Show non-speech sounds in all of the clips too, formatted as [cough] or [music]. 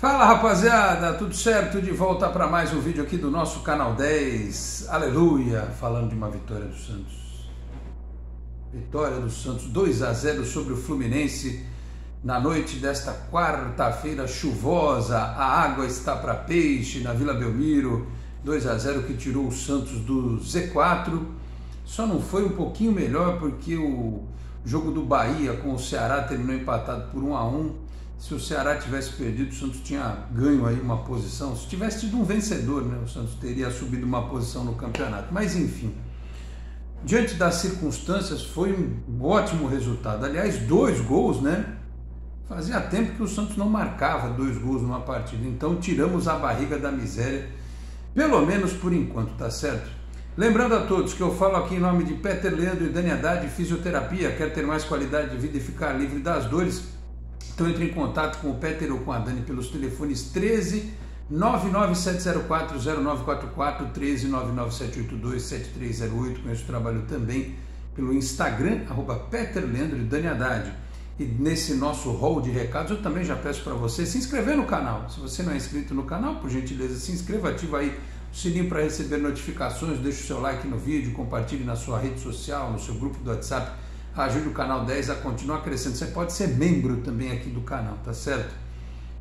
Fala rapaziada, tudo certo? De volta para mais um vídeo aqui do nosso canal 10. Aleluia! Falando de uma vitória do Santos. Vitória do Santos 2 a 0 sobre o Fluminense na noite desta quarta-feira chuvosa. A água está para peixe na Vila Belmiro. 2 a 0 que tirou o Santos do Z4. Só não foi um pouquinho melhor porque o jogo do Bahia com o Ceará terminou empatado por 1 a 1 se o Ceará tivesse perdido, o Santos tinha ganho aí uma posição. Se tivesse tido um vencedor, né, o Santos teria subido uma posição no campeonato. Mas enfim, diante das circunstâncias, foi um ótimo resultado. Aliás, dois gols, né? Fazia tempo que o Santos não marcava dois gols numa partida. Então tiramos a barriga da miséria, pelo menos por enquanto, tá certo? Lembrando a todos que eu falo aqui em nome de Peter Leandro e Dani Haddad, Fisioterapia. Quer ter mais qualidade de vida e ficar livre das dores? Então entre em contato com o Peter ou com a Dani pelos telefones 13 997040944, 13 997827308. Conheço o trabalho também pelo Instagram, arroba Peter Leandro e Dani Haddad. E nesse nosso hall de recados, eu também já peço para você se inscrever no canal. Se você não é inscrito no canal, por gentileza, se inscreva, ativa aí o sininho para receber notificações, deixe o seu like no vídeo, compartilhe na sua rede social, no seu grupo do WhatsApp ajude o canal 10 a continuar crescendo. Você pode ser membro também aqui do canal, tá certo?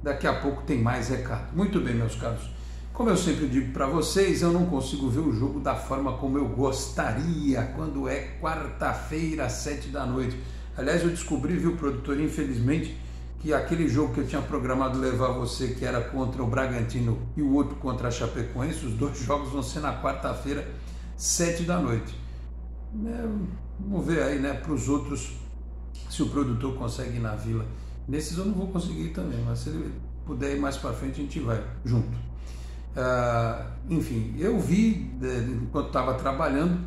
Daqui a pouco tem mais recado. Muito bem, meus caros. Como eu sempre digo para vocês, eu não consigo ver o jogo da forma como eu gostaria quando é quarta-feira, às sete da noite. Aliás, eu descobri, viu, produtor, infelizmente, que aquele jogo que eu tinha programado levar você, que era contra o Bragantino e o outro contra a Chapecoense, os dois [laughs] jogos vão ser na quarta-feira, sete da noite. É, vamos ver aí, né, para os outros, se o produtor consegue ir na vila. Nesses eu não vou conseguir também, mas se ele puder ir mais para frente, a gente vai junto. Uh, enfim, eu vi, né, enquanto estava trabalhando,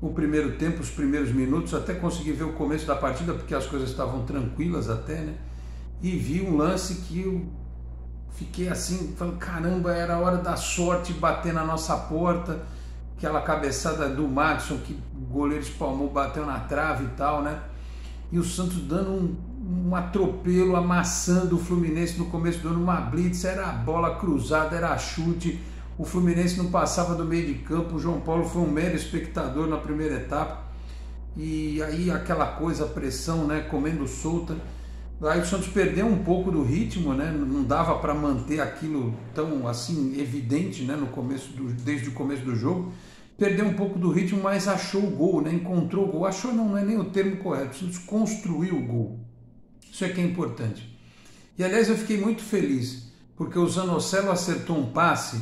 o primeiro tempo, os primeiros minutos, até consegui ver o começo da partida, porque as coisas estavam tranquilas até, né? E vi um lance que eu fiquei assim, falando, caramba, era a hora da sorte bater na nossa porta aquela cabeçada do Madison que goleiro espalmou, bateu na trave e tal, né? E o Santos dando um, um atropelo, amassando o Fluminense no começo do ano, uma blitz, era a bola cruzada, era chute, o Fluminense não passava do meio de campo, o João Paulo foi um mero espectador na primeira etapa, e aí aquela coisa, a pressão, né, comendo solta, Aí o Santos perdeu um pouco do ritmo, né? Não dava para manter aquilo tão assim evidente, né? No começo do, desde o começo do jogo perdeu um pouco do ritmo, mas achou o gol, né? encontrou o gol. Achou não, não é nem o termo correto, precisa construir o gol. Isso é que é importante. E aliás, eu fiquei muito feliz, porque o Zanocelo acertou um passe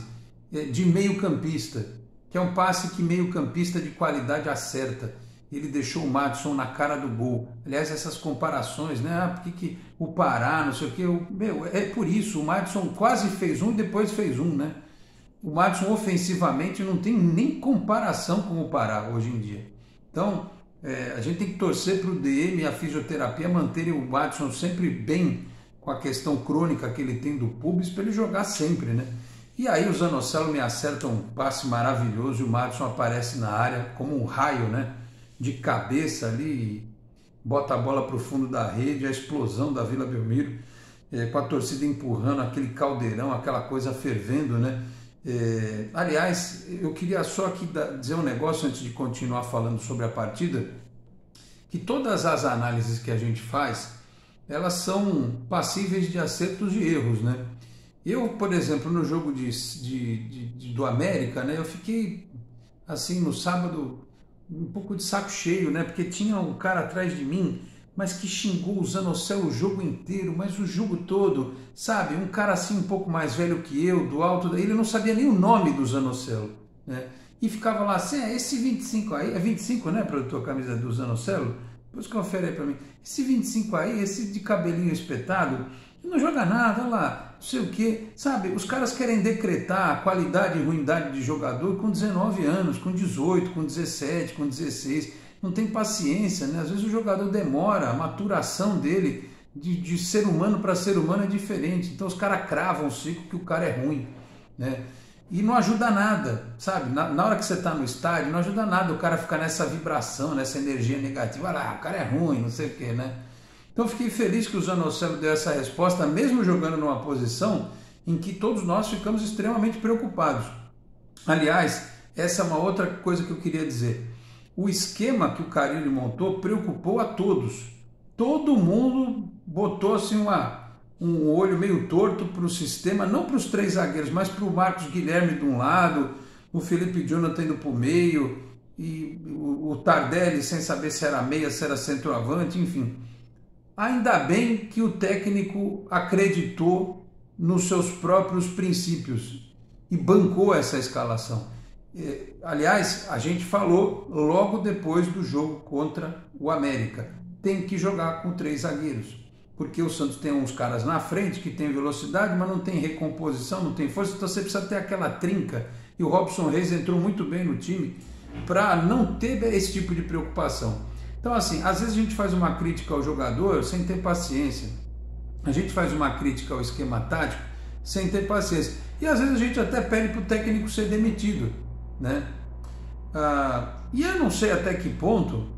eh, de meio campista, que é um passe que meio campista de qualidade acerta. Ele deixou o Madison na cara do gol. Aliás, essas comparações, né? Ah, porque que o Pará, não sei o quê. Meu, é por isso, o Madison quase fez um e depois fez um, né? O Madison ofensivamente não tem nem comparação com o Pará hoje em dia. Então, é, a gente tem que torcer para o DM e a fisioterapia manterem o Madison sempre bem com a questão crônica que ele tem do pubis para ele jogar sempre, né? E aí o Zanocelo me acerta um passe maravilhoso e o Madison aparece na área como um raio, né? De cabeça ali, bota a bola para o fundo da rede, a explosão da Vila Belmiro, é, com a torcida empurrando aquele caldeirão, aquela coisa fervendo, né? É, aliás, eu queria só aqui dizer um negócio antes de continuar falando sobre a partida, que todas as análises que a gente faz, elas são passíveis de acertos e erros, né? Eu, por exemplo, no jogo de, de, de, do América, né, eu fiquei assim no sábado um pouco de saco cheio, né? Porque tinha um cara atrás de mim mas que xingou o Zanocelo o jogo inteiro, mas o jogo todo, sabe? Um cara assim um pouco mais velho que eu, do alto, ele não sabia nem o nome do Zanocelo, né? E ficava lá assim, é, esse 25 aí, é 25, né, produtor, camisa do Zanocelo? Depois confere aí pra mim. Esse 25 aí, esse de cabelinho espetado, não joga nada, olha lá, não sei o que, sabe? Os caras querem decretar a qualidade e ruindade de jogador com 19 anos, com 18, com 17, com 16 não tem paciência, né? Às vezes o jogador demora, a maturação dele de, de ser humano para ser humano é diferente. Então os caras cravam o ciclo que o cara é ruim, né? E não ajuda nada, sabe? Na, na hora que você está no estádio, não ajuda nada o cara ficar nessa vibração, nessa energia negativa. Olha lá, o cara é ruim, não sei o quê, né? Então fiquei feliz que o Zanocelo deu essa resposta, mesmo jogando numa posição em que todos nós ficamos extremamente preocupados. Aliás, essa é uma outra coisa que eu queria dizer. O esquema que o Carilli montou preocupou a todos. Todo mundo botou assim uma, um olho meio torto para o sistema, não para os três zagueiros, mas para o Marcos Guilherme de um lado, o Felipe Jonathan indo para o meio, e o, o Tardelli sem saber se era meia, se era centroavante, enfim. Ainda bem que o técnico acreditou nos seus próprios princípios e bancou essa escalação. Aliás, a gente falou logo depois do jogo contra o América. Tem que jogar com três zagueiros, porque o Santos tem uns caras na frente que tem velocidade, mas não tem recomposição, não tem força, então você precisa ter aquela trinca. E o Robson Reis entrou muito bem no time para não ter esse tipo de preocupação. Então, assim, às vezes a gente faz uma crítica ao jogador sem ter paciência. A gente faz uma crítica ao esquema tático sem ter paciência. E às vezes a gente até pede para o técnico ser demitido. Né? Ah, e eu não sei até que ponto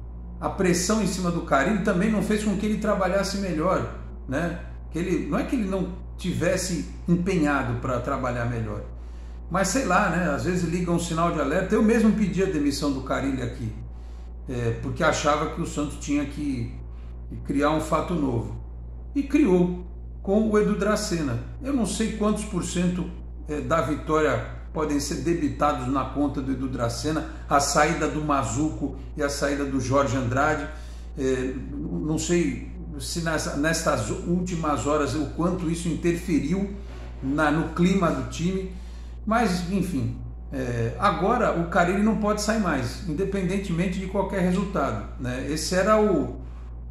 a pressão em cima do Carilho também não fez com que ele trabalhasse melhor. Né? Que ele, não é que ele não tivesse empenhado para trabalhar melhor. Mas sei lá, né? Às vezes liga um sinal de alerta. Eu mesmo pedi a demissão do Carilho aqui, é, porque achava que o Santos tinha que criar um fato novo. E criou com o Edu Dracena. Eu não sei quantos por cento é, da vitória podem ser debitados na conta do Edu Dracena, a saída do Mazuco e a saída do Jorge Andrade. É, não sei se nessa, nestas últimas horas o quanto isso interferiu na, no clima do time. Mas, enfim, é, agora o Carilli não pode sair mais, independentemente de qualquer resultado. Né? Esse era o,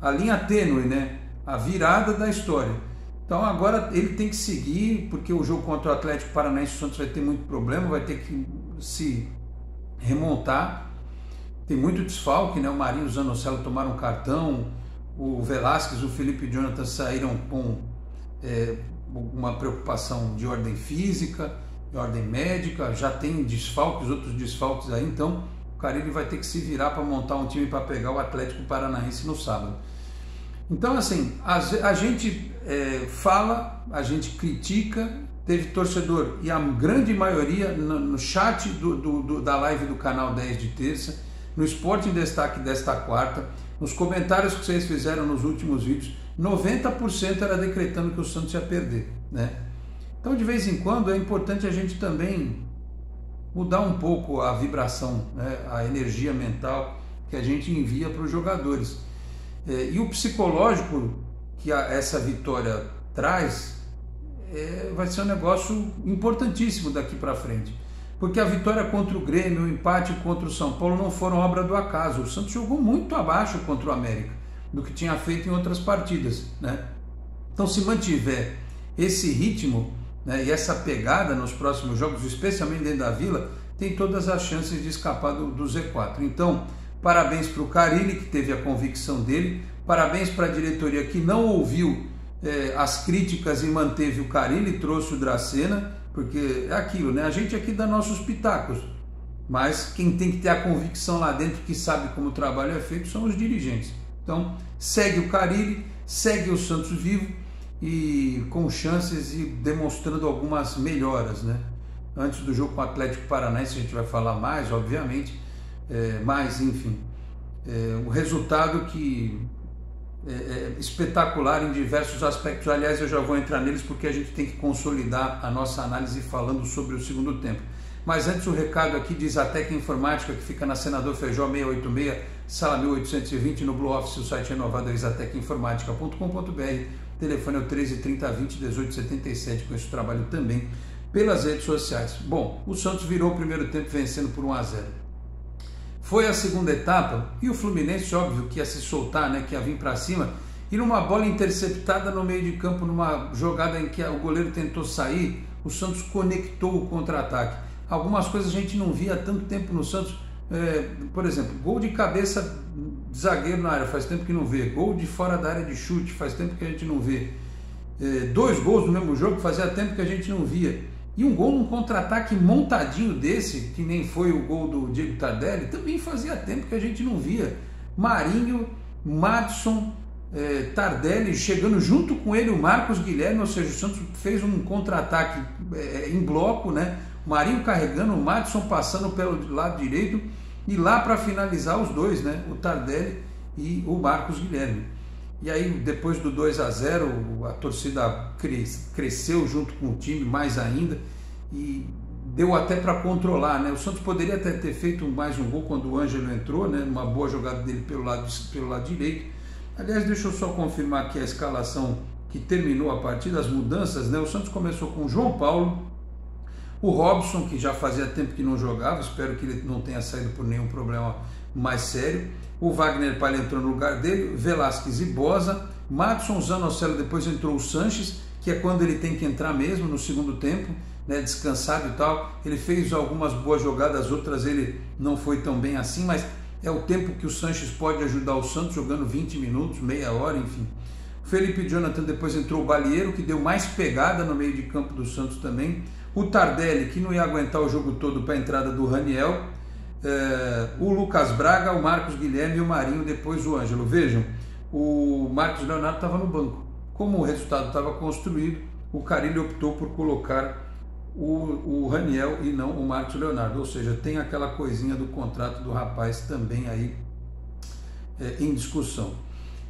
a linha tênue, né? a virada da história. Então agora ele tem que seguir, porque o jogo contra o Atlético Paranaense o Santos vai ter muito problema, vai ter que se remontar. Tem muito desfalque, né? O Marinho e o Zanocelo tomaram cartão, o Velasquez, o Felipe e o Jonathan saíram com é, uma preocupação de ordem física de ordem médica, já tem desfalques, outros desfalques aí, então o Carilli vai ter que se virar para montar um time para pegar o Atlético Paranaense no sábado. Então, assim, a, a gente é, fala, a gente critica, teve torcedor, e a grande maioria no, no chat do, do, do, da live do canal 10 de terça, no Esporte em Destaque desta quarta, nos comentários que vocês fizeram nos últimos vídeos, 90% era decretando que o Santos ia perder, né? Então, de vez em quando, é importante a gente também mudar um pouco a vibração, né, a energia mental que a gente envia para os jogadores. É, e o psicológico que essa vitória traz é, vai ser um negócio importantíssimo daqui para frente. Porque a vitória contra o Grêmio, o empate contra o São Paulo não foram obra do acaso. O Santos jogou muito abaixo contra o América do que tinha feito em outras partidas. Né? Então, se mantiver esse ritmo, né, e essa pegada nos próximos jogos, especialmente dentro da Vila, tem todas as chances de escapar do, do Z4. Então, parabéns para o Carilli, que teve a convicção dele, parabéns para a diretoria que não ouviu é, as críticas e manteve o Carilli, trouxe o Dracena, porque é aquilo, né? A gente aqui dá nossos pitacos, mas quem tem que ter a convicção lá dentro, que sabe como o trabalho é feito, são os dirigentes. Então, segue o Carilli, segue o Santos vivo e com chances e demonstrando algumas melhoras, né? Antes do jogo com o Atlético Paranaense a gente vai falar mais, obviamente, é, mas enfim, é, o resultado que é, é, espetacular em diversos aspectos. Aliás, eu já vou entrar neles porque a gente tem que consolidar a nossa análise falando sobre o segundo tempo. Mas antes o recado aqui diz a Tec Informática que fica na Senador Feijó 686, sala 1820 no Blue Office, o site renovado é isatecinformática.com.br telefone é o 13 30 20 18 77, com esse trabalho também pelas redes sociais. Bom, o Santos virou o primeiro tempo vencendo por 1 a 0. Foi a segunda etapa e o Fluminense, óbvio, que ia se soltar, né, que ia vir para cima, e numa bola interceptada no meio de campo, numa jogada em que o goleiro tentou sair, o Santos conectou o contra-ataque. Algumas coisas a gente não via há tanto tempo no Santos. É, por exemplo, gol de cabeça zagueiro na área, faz tempo que não vê. Gol de fora da área de chute, faz tempo que a gente não vê. É, dois gols no mesmo jogo, fazia tempo que a gente não via. E um gol num contra-ataque montadinho desse, que nem foi o gol do Diego Tardelli, também fazia tempo que a gente não via. Marinho, Madison, é, Tardelli chegando junto com ele o Marcos Guilherme, ou seja, o Santos fez um contra-ataque é, em bloco, né? Marinho carregando, o Madison passando pelo lado direito e lá para finalizar os dois, né? O Tardelli e o Marcos Guilherme. E aí, depois do 2 a 0 a torcida cresceu junto com o time mais ainda e deu até para controlar, né? O Santos poderia até ter feito mais um gol quando o Ângelo entrou, né? Uma boa jogada dele pelo lado, pelo lado direito. Aliás, deixa eu só confirmar aqui a escalação que terminou a partida, as mudanças, né? O Santos começou com o João Paulo, o Robson, que já fazia tempo que não jogava, espero que ele não tenha saído por nenhum problema mais sério. O Wagner Palha entrou no lugar dele, Velasquez e Bosa. Matson Zanocelo, depois entrou o Sanches, que é quando ele tem que entrar mesmo no segundo tempo, né, descansado e tal. Ele fez algumas boas jogadas, outras ele não foi tão bem assim, mas é o tempo que o Sanches pode ajudar o Santos, jogando 20 minutos, meia hora, enfim. Felipe Jonathan depois entrou o Balieiro, que deu mais pegada no meio de campo do Santos também o Tardelli, que não ia aguentar o jogo todo para a entrada do Raniel, é, o Lucas Braga, o Marcos Guilherme o Marinho, depois o Ângelo. Vejam, o Marcos Leonardo estava no banco. Como o resultado estava construído, o Carilho optou por colocar o, o Raniel e não o Marcos Leonardo. Ou seja, tem aquela coisinha do contrato do rapaz também aí é, em discussão.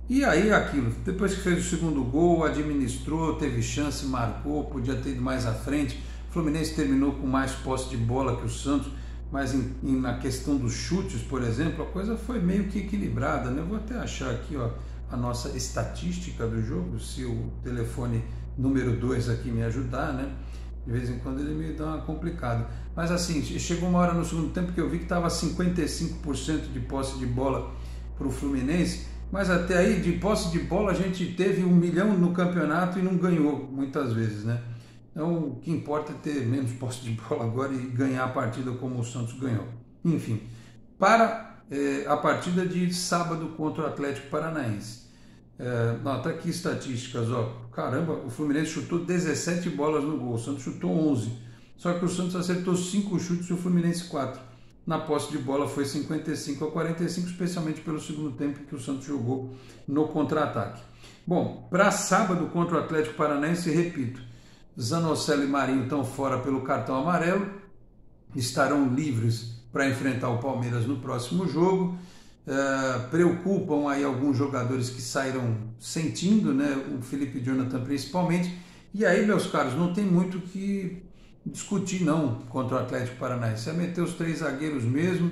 E aí aquilo, depois que fez o segundo gol, administrou, teve chance, marcou, podia ter ido mais à frente. O Fluminense terminou com mais posse de bola que o Santos, mas em, em, na questão dos chutes, por exemplo, a coisa foi meio que equilibrada. Né? Eu vou até achar aqui ó, a nossa estatística do jogo, se o telefone número 2 aqui me ajudar, né? De vez em quando ele me dá uma complicada. Mas assim, chegou uma hora no segundo tempo que eu vi que estava 55% de posse de bola para o Fluminense, mas até aí de posse de bola a gente teve um milhão no campeonato e não ganhou muitas vezes, né? Então, o que importa é ter menos posse de bola agora e ganhar a partida como o Santos ganhou. Enfim, para é, a partida de sábado contra o Atlético Paranaense. É, não, tá aqui estatísticas, ó. Caramba, o Fluminense chutou 17 bolas no gol, o Santos chutou 11. Só que o Santos acertou 5 chutes e o Fluminense 4. Na posse de bola foi 55 a 45, especialmente pelo segundo tempo que o Santos jogou no contra-ataque. Bom, para sábado contra o Atlético Paranaense, repito, Zanocelo e Marinho estão fora pelo cartão amarelo, estarão livres para enfrentar o Palmeiras no próximo jogo. Uh, preocupam aí alguns jogadores que saíram sentindo, né? o Felipe Jonathan principalmente. E aí, meus caros, não tem muito que discutir não contra o Atlético Paranaense. É meter os três zagueiros mesmo,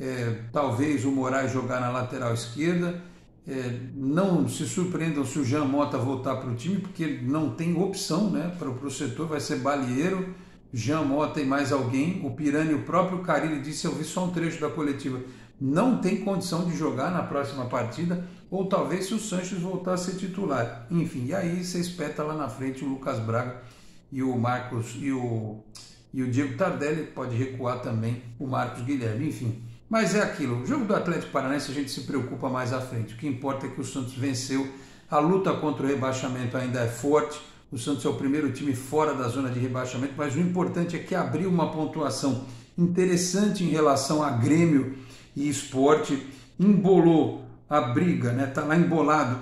é, talvez o Moraes jogar na lateral esquerda é, não se surpreendam se o Jean Mota voltar para o time, porque ele não tem opção né, para o setor, vai ser Balieiro, Jean Mota e mais alguém. O Pirani, o próprio Carilli disse, eu vi só um trecho da coletiva, não tem condição de jogar na próxima partida, ou talvez se o Sanches voltar a ser titular. Enfim, e aí você espeta lá na frente o Lucas Braga e o Marcos e o, e o Diego Tardelli, pode recuar também o Marcos Guilherme, enfim. Mas é aquilo, o jogo do Atlético Paranaense a gente se preocupa mais à frente. O que importa é que o Santos venceu, a luta contra o rebaixamento ainda é forte. O Santos é o primeiro time fora da zona de rebaixamento, mas o importante é que abriu uma pontuação interessante em relação a Grêmio e Esporte, embolou a briga, né? Tá lá embolado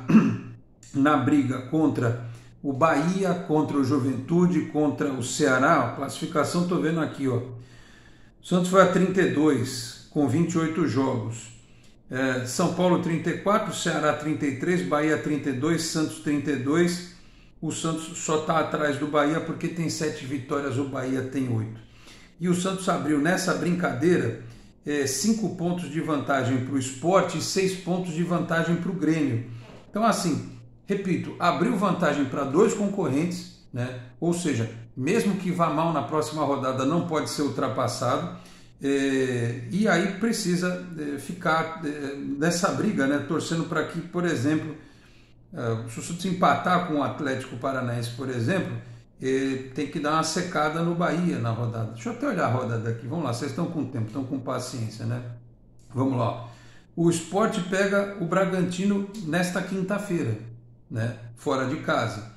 [clears throat] na briga contra o Bahia, contra o Juventude, contra o Ceará. A classificação estou vendo aqui, ó. O Santos foi a 32, com 28 jogos. É, São Paulo 34, Ceará 33, Bahia 32, Santos 32. O Santos só está atrás do Bahia porque tem sete vitórias, o Bahia tem oito. E o Santos abriu nessa brincadeira é, cinco pontos de vantagem para o esporte e seis pontos de vantagem para o Grêmio. Então, assim, repito, abriu vantagem para dois concorrentes, né? ou seja, mesmo que vá mal na próxima rodada, não pode ser ultrapassado e aí precisa é, ficar é, nessa briga, né, torcendo para que, por exemplo, é, se o Santos empatar com o Atlético Paranaense, por exemplo, é, tem que dar uma secada no Bahia na rodada. Deixa eu até olhar a rodada aqui. Vamos lá, vocês estão com tempo, estão com paciência, né? Vamos lá. O esporte pega o Bragantino nesta quinta-feira, né? Fora de casa.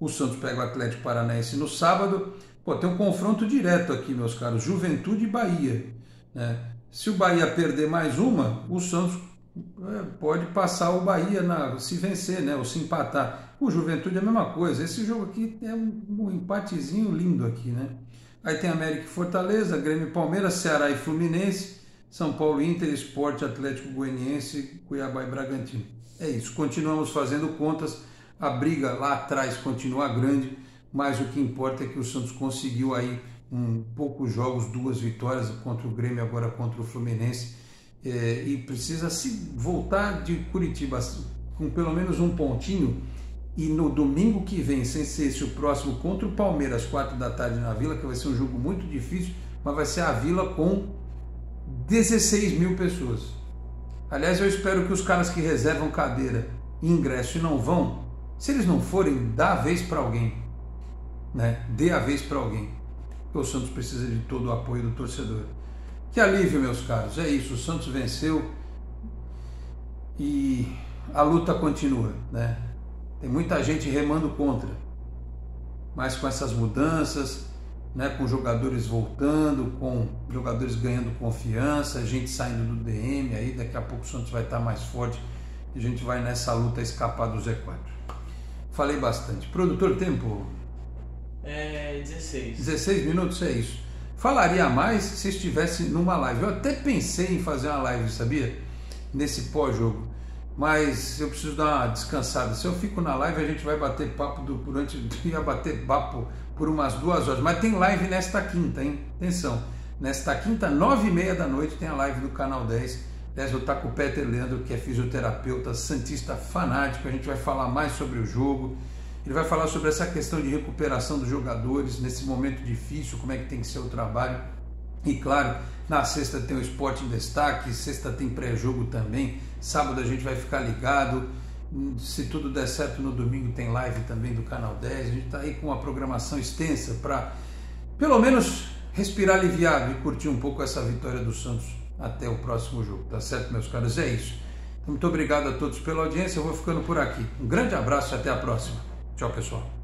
O Santos pega o Atlético Paranaense no sábado. Pô, tem um confronto direto aqui, meus caros, Juventude e Bahia. Né? Se o Bahia perder mais uma, o Santos é, pode passar o Bahia na, se vencer, né? Ou se empatar. O Juventude é a mesma coisa. Esse jogo aqui é um, um empatezinho lindo aqui, né? Aí tem América e Fortaleza, Grêmio e Palmeiras, Ceará e Fluminense, São Paulo Inter, Esporte, Atlético Goianiense, Cuiabá e Bragantino. É isso, continuamos fazendo contas, a briga lá atrás continua grande, mas o que importa é que o Santos conseguiu aí um poucos jogos, duas vitórias contra o Grêmio, agora contra o Fluminense, é, e precisa se voltar de Curitiba com pelo menos um pontinho e no domingo que vem, sem ser esse o próximo, contra o Palmeiras, 4 da tarde na Vila, que vai ser um jogo muito difícil, mas vai ser a Vila com 16 mil pessoas. Aliás, eu espero que os caras que reservam cadeira e ingresso e não vão, se eles não forem, dá a vez para alguém. Né? Dê a vez para alguém. O Santos precisa de todo o apoio do torcedor. Que alívio, meus caros. É isso, o Santos venceu e a luta continua, né? Tem muita gente remando contra, mas com essas mudanças, né, com jogadores voltando, com jogadores ganhando confiança, gente saindo do DM, aí daqui a pouco o Santos vai estar mais forte e a gente vai nessa luta escapar do Z4. Falei bastante. Produtor, tempo? É 16. 16 minutos, é isso. Falaria mais se estivesse numa live. Eu até pensei em fazer uma live, sabia? Nesse pós-jogo mas eu preciso dar uma descansada. Se eu fico na live, a gente vai bater papo do, durante o dia, bater papo por umas duas horas. Mas tem live nesta quinta, hein? Atenção, nesta quinta, nove e meia da noite, tem a live do Canal 10. Aliás, eu estou com o Peter Leandro, que é fisioterapeuta, santista fanático. A gente vai falar mais sobre o jogo. Ele vai falar sobre essa questão de recuperação dos jogadores nesse momento difícil, como é que tem que ser o trabalho. E claro, na sexta tem o esporte em destaque, sexta tem pré-jogo também, sábado a gente vai ficar ligado. Se tudo der certo no domingo tem live também do canal 10. A gente está aí com uma programação extensa para pelo menos respirar aliviado e curtir um pouco essa vitória do Santos até o próximo jogo. Tá certo, meus caros? É isso. Muito obrigado a todos pela audiência. Eu vou ficando por aqui. Um grande abraço e até a próxima. Tchau, pessoal.